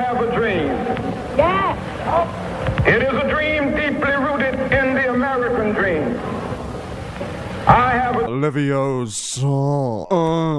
have a dream. Yes. It is a dream deeply rooted in the American dream. I have a Leviosa. Uh.